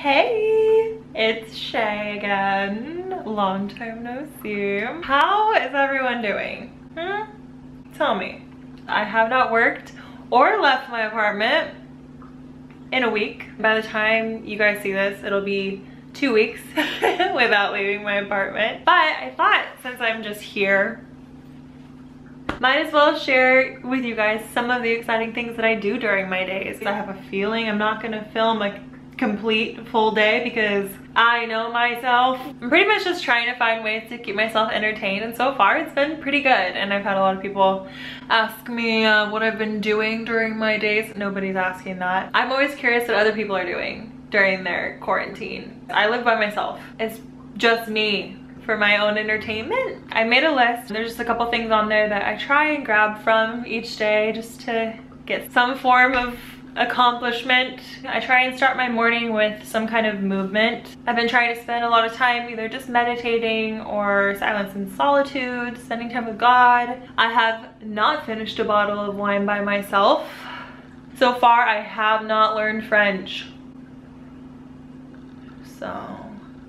Hey, it's Shae again. Long time no see. How is everyone doing? Hmm? Tell me. I have not worked or left my apartment in a week. By the time you guys see this, it'll be two weeks without leaving my apartment. But I thought since I'm just here might as well share with you guys some of the exciting things that I do during my days. I have a feeling I'm not gonna film a complete full day because I know myself. I'm pretty much just trying to find ways to keep myself entertained and so far it's been pretty good and I've had a lot of people ask me uh, what I've been doing during my days. Nobody's asking that. I'm always curious what other people are doing during their quarantine. I live by myself. It's just me for my own entertainment. I made a list. There's just a couple things on there that I try and grab from each day just to get some form of accomplishment. I try and start my morning with some kind of movement. I've been trying to spend a lot of time either just meditating or silence and solitude, spending time with God. I have not finished a bottle of wine by myself. So far, I have not learned French. So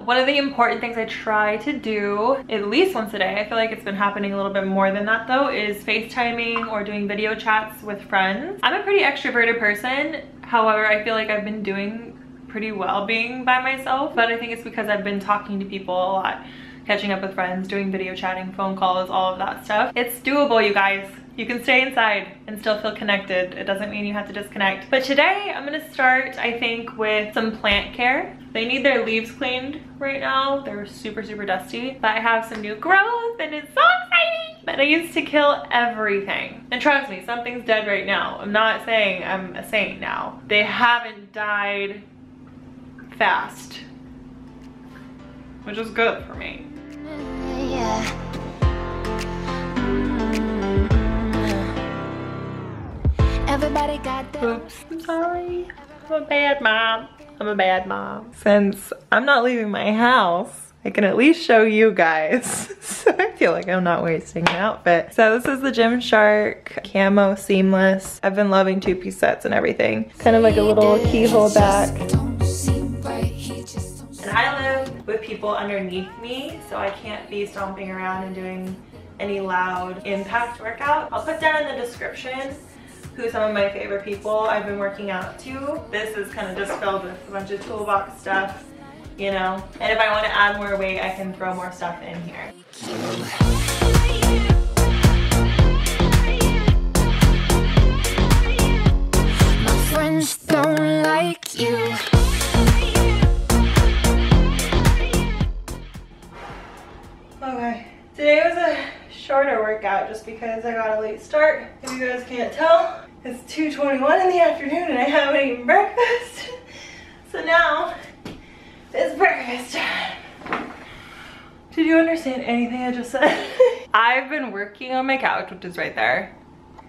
one of the important things I try to do at least once a day, I feel like it's been happening a little bit more than that though, is FaceTiming or doing video chats with friends. I'm a pretty extroverted person. However, I feel like I've been doing pretty well being by myself, but I think it's because I've been talking to people a lot catching up with friends, doing video chatting, phone calls, all of that stuff. It's doable, you guys. You can stay inside and still feel connected. It doesn't mean you have to disconnect. But today I'm gonna start, I think, with some plant care. They need their leaves cleaned right now. They're super, super dusty. But I have some new growth and it's so exciting. But I used to kill everything. And trust me, something's dead right now. I'm not saying I'm a saint now. They haven't died fast, which is good for me. Yeah. Everybody got that. Oops, I'm sorry. I'm a bad mom. I'm a bad mom. Since I'm not leaving my house, I can at least show you guys. so I feel like I'm not wasting an outfit. So this is the Gymshark Camo Seamless. I've been loving two-piece sets and everything. Kind of like a little keyhole back. And I live with people underneath me, so I can't be stomping around and doing any loud impact workout. I'll put down in the description who some of my favorite people I've been working out to. This is kind of just filled with a bunch of toolbox stuff, you know. And if I want to add more weight, I can throw more stuff in here. My friends don't like you. Okay, today was a shorter workout just because I got a late start. If you guys can't tell, it's 2.21 in the afternoon and I haven't eaten breakfast. So now, it's breakfast time. Did you understand anything I just said? I've been working on my couch, which is right there.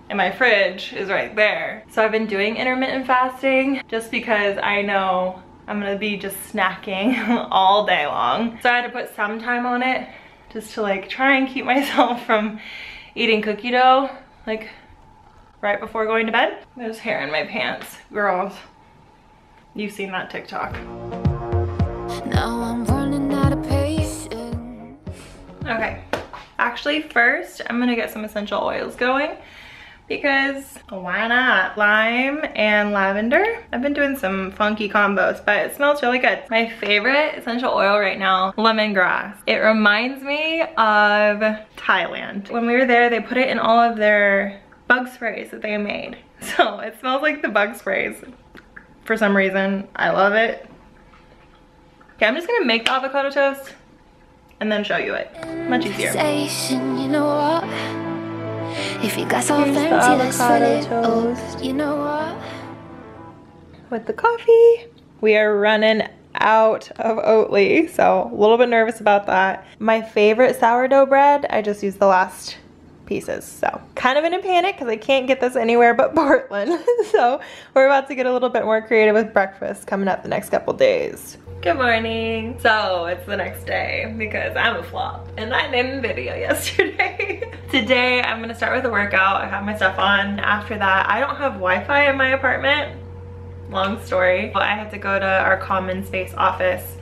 And my fridge is right there. So I've been doing intermittent fasting just because I know I'm gonna be just snacking all day long. So I had to put some time on it just to like try and keep myself from eating cookie dough like right before going to bed. There's hair in my pants, girls. You've seen that TikTok. Now I'm running out of patience. Okay, actually first I'm gonna get some essential oils going because why not? Lime and lavender. I've been doing some funky combos, but it smells really good. My favorite essential oil right now, lemongrass. It reminds me of Thailand. When we were there, they put it in all of their bug sprays that they made. So it smells like the bug sprays. For some reason, I love it. Okay, I'm just gonna make the avocado toast and then show you it. Much easier. You know what? if you got fancy, let's fill it oh, toast. You know what? With the coffee, we are running out of Oatly, so a little bit nervous about that. My favorite sourdough bread, I just used the last pieces, so kind of in a panic because I can't get this anywhere but Portland. so we're about to get a little bit more creative with breakfast coming up the next couple days. Good morning. So it's the next day because I'm a flop and I didn't video yesterday. Today I'm gonna start with a workout. I have my stuff on. After that, I don't have Wi-Fi in my apartment. long story. but I had to go to our common space office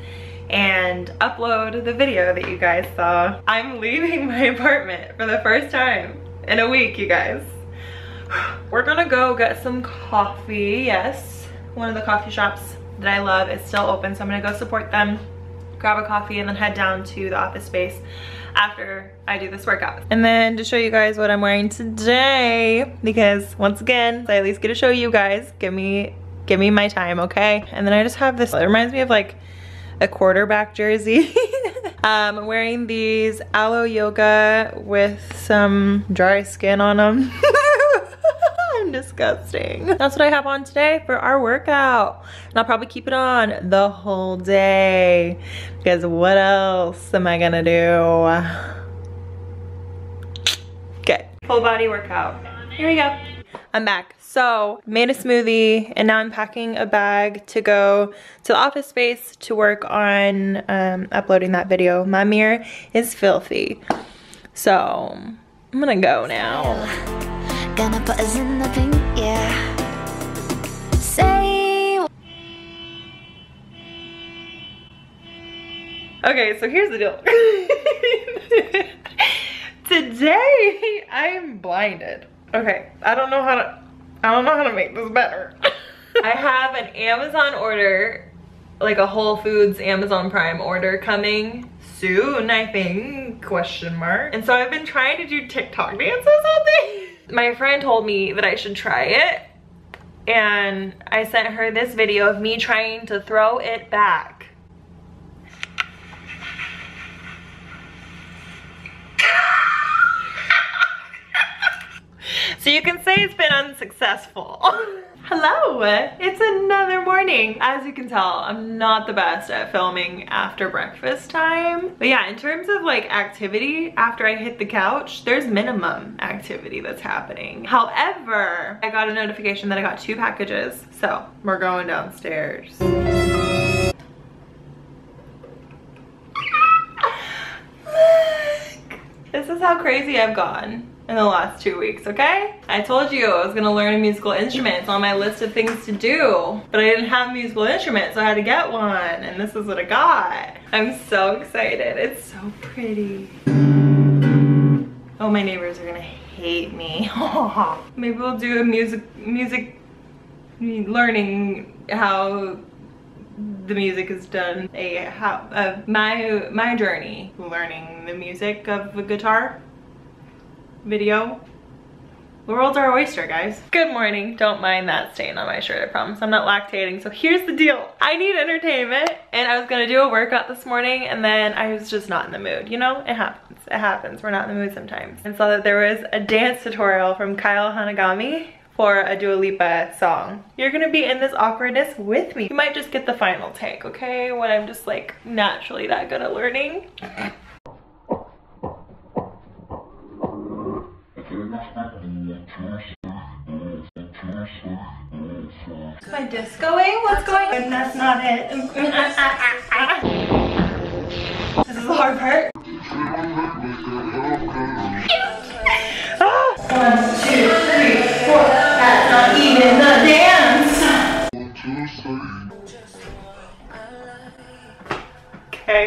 and upload the video that you guys saw. I'm leaving my apartment for the first time in a week, you guys. We're gonna go get some coffee, yes. One of the coffee shops that I love is still open, so I'm gonna go support them, grab a coffee, and then head down to the office space after I do this workout. And then to show you guys what I'm wearing today, because once again, I at least get to show you guys, give me, give me my time, okay? And then I just have this, it reminds me of like a quarterback jersey. um, I'm wearing these Alo Yoga with some dry skin on them. I'm disgusting. That's what I have on today for our workout. And I'll probably keep it on the whole day because what else am I gonna do? Okay, full body workout. Here we go. I'm back. So made a smoothie and now I'm packing a bag to go to the office space to work on um, uploading that video. My mirror is filthy. So I'm gonna go now. Gonna put us in the pink, yeah. Say Okay, so here's the deal. Today, I'm blinded. Okay, I don't know how to I don't know how to make this better. I have an Amazon order, like a Whole Foods Amazon Prime order coming soon, I think, question mark. And so I've been trying to do TikTok dances all day. My friend told me that I should try it and I sent her this video of me trying to throw it back. So you can unsuccessful. Hello, it's another morning. As you can tell, I'm not the best at filming after breakfast time. But yeah, in terms of like activity, after I hit the couch, there's minimum activity that's happening. However, I got a notification that I got two packages. So we're going downstairs. Look, this is how crazy I've gone in the last two weeks, okay? I told you I was gonna learn a musical instrument. It's on my list of things to do, but I didn't have a musical instrument, so I had to get one, and this is what I got. I'm so excited. It's so pretty. Oh, my neighbors are gonna hate me. Maybe we'll do a music, music, learning how the music is done a how uh, my my journey learning the music of the guitar video. The world's our oyster, guys. Good morning. Don't mind that stain on my shirt, I promise. I'm not lactating. So here's the deal. I need entertainment and I was gonna do a workout this morning and then I was just not in the mood. You know, it happens. It happens. We're not in the mood sometimes. And saw that there was a dance tutorial from Kyle Hanagami for a Dua Lipa song. You're gonna be in this awkwardness with me. You might just get the final take, okay? When I'm just like naturally that good at learning. My discoing? What's going on? That's not it. this is the hard part. One, two, three, four. That's not even the dance. Okay.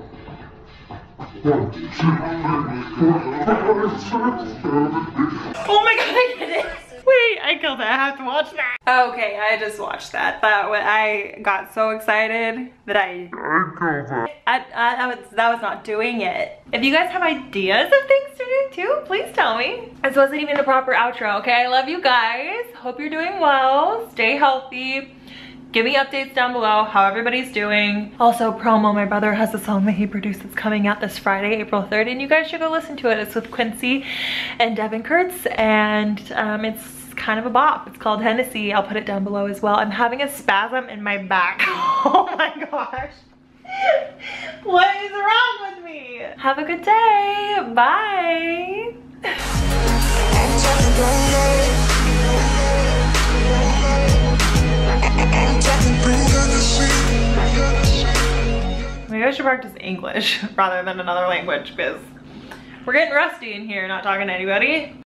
Oh my god, I get it. Wait, I killed it. I have to watch that. Okay, I just watched that. That I got so excited that I I, I, I was, that was not doing it. If you guys have ideas of things to do too, please tell me. This wasn't even a proper outro, okay? I love you guys. Hope you're doing well. Stay healthy. Give me updates down below how everybody's doing. Also, promo, my brother has a song that he produced that's coming out this Friday, April 3rd, and you guys should go listen to it. It's with Quincy and Devin Kirtz, and um, it's kind of a bop. It's called Hennessy. I'll put it down below as well. I'm having a spasm in my back. oh my gosh. what is wrong with me? Have a good day. Bye. Maybe I should practice English rather than another language because we're getting rusty in here, not talking to anybody.